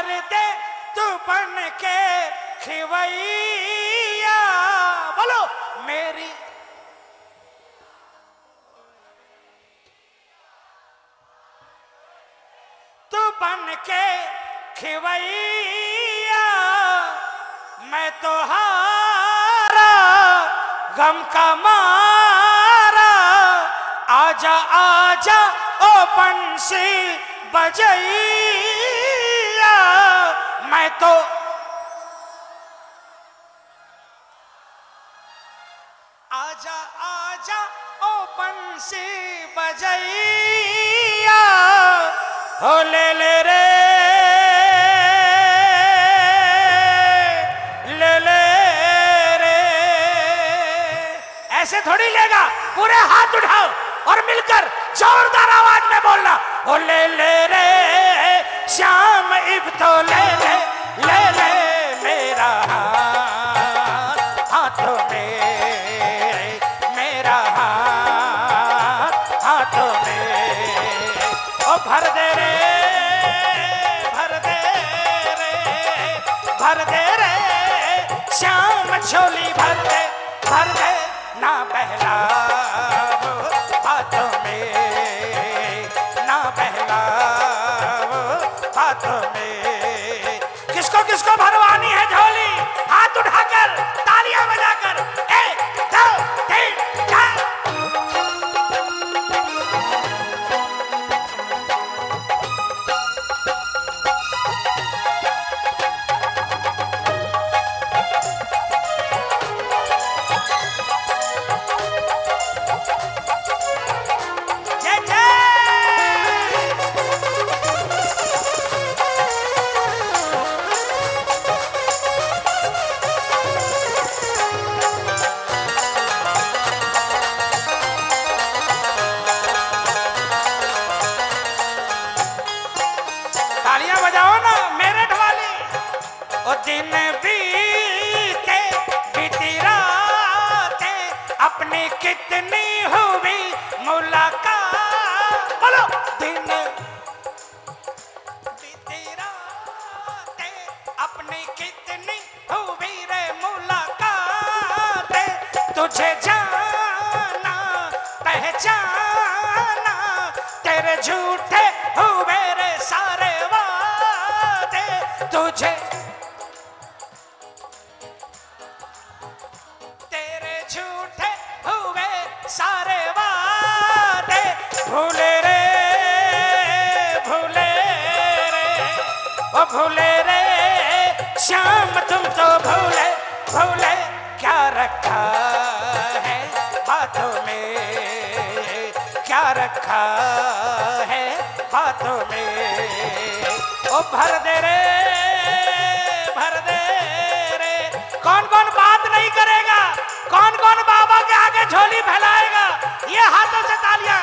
कर दे तू बन के खिवैया। बोलो, मेरी तू बन के खिवैया। मैं तो हारा, गम का मारा। आजा आजा, ओ बंसी बजैया। बंसी बजैया। हो ले ले रे। ले ले रे। ऐसे थोड़ी लेगा। पूरे हाथ उठाओ और मिलकर जोरदार आवाज़ में बोलना। ओ ले ले रे, श्याम इब तो ले ओ भर तुझे। तेरे झूठे हुए सारे वादे, भूले रे भूले रे, ओ भूले रे, श्याम तुम तो भूले भूले, क्या रखा है बातों में, क्या रखा है बातों में, ओ भर दे रे झोली फैलाएगा। ये हाथों से तालियाँ।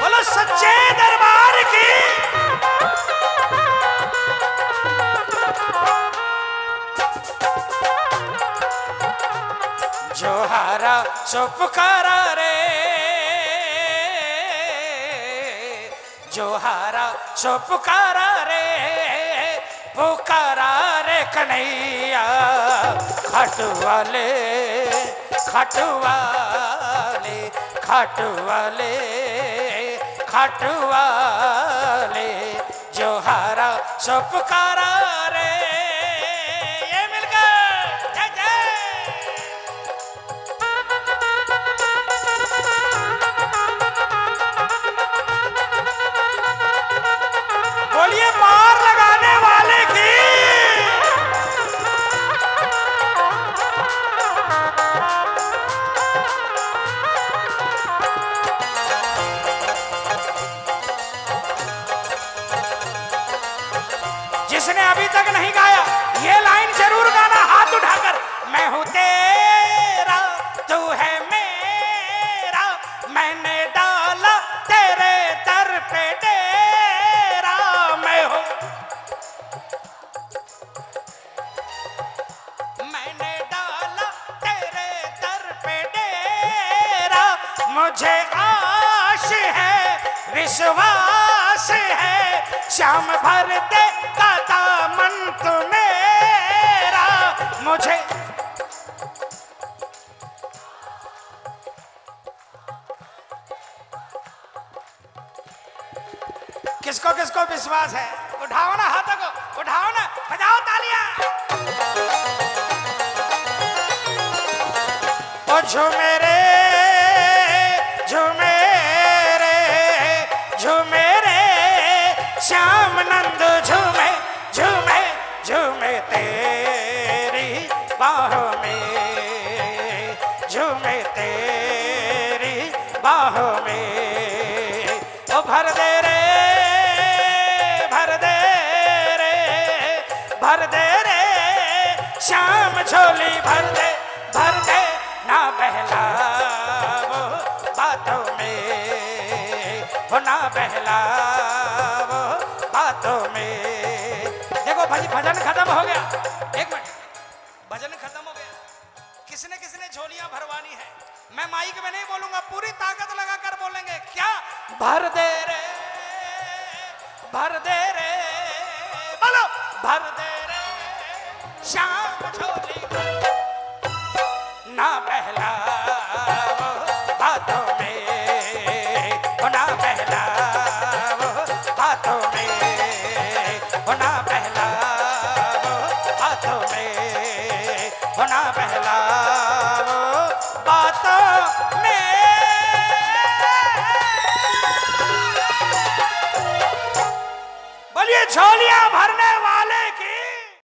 बोलो, सच्चे दरबार की। जो हारा सो पुकारा रे। जो हारा सो पुकारा रे पुकारा रे कन्हैया। खट वाले खट वाले खट वाले खट वाले जो हारा सो पुकारा रे। मुझे आश है, विश्वास है, श्याम भर दे का दामन तू मेरा मुझे किसको किसको विश्वास है? उठाओ ना हाथों को, उठाओ ना, बजाओ तालियाँ। ओ झूमे रे श्याम नंद झूमे झूमे झूमे तेरी बाहों में, झूमे तेरी बाहों में। ओ भर दे रे, भर दे रे, भर दे रे, श्याम झोली भर दे भर दे ना बहलावो बातों में हो ना बहलावो भजन खत्म हो गया। एक मिनट। भजन खत्म हो गया। किसने किसने झोलियाँ भरवानी है? मैं माइक में नहीं बोलूँगा, पूरी ताकत लगाकर बोलेंगे। क्या? भर दे रे, भर दे रे, बोलो। भर दे रे, श्याम झोली। ना बहलाओ बातों में हो ना बहलाओ बातों में। बोलिए झोलियाँ की